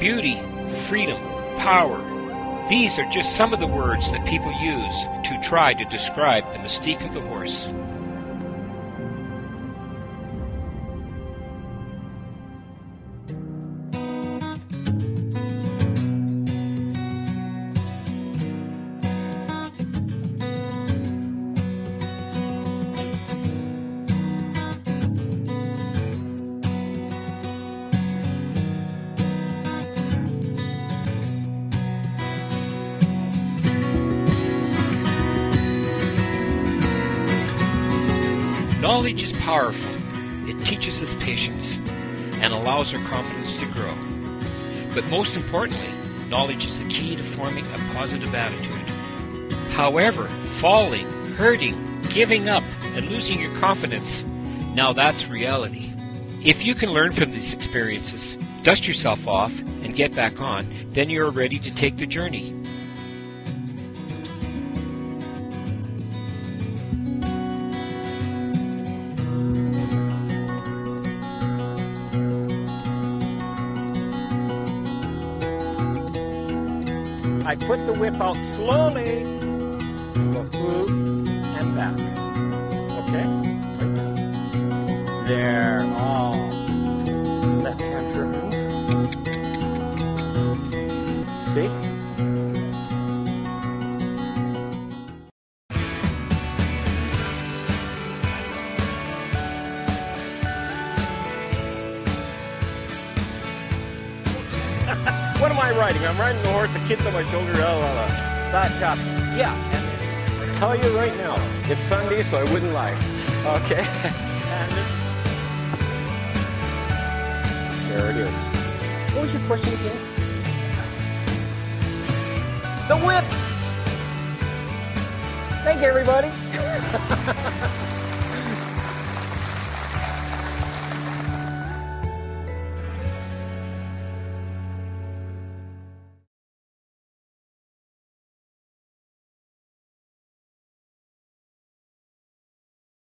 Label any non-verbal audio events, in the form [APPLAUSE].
Beauty, freedom, power. These are just some of the words that people use to try to describe the mystique of the horse. Knowledge is powerful. It teaches us patience and allows our confidence to grow. But most importantly, knowledge is the key to forming a positive attitude. However, falling, hurting, giving up, and losing your confidence, now that's reality. If you can learn from these experiences, dust yourself off, and get back on, then you're ready to take the journey. I put the whip out slowly. Go whoop and back. Okay? Right there. Oh. Left hand turns. See? What am I riding? I'm riding the horse, the kid's on my shoulder. Oh, la, la. That top. Yeah. And Tell you right now, it's Sunday, so I wouldn't lie. Okay. And this. There it is. What was your question again? The whip! Thank you, everybody. [LAUGHS]